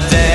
day.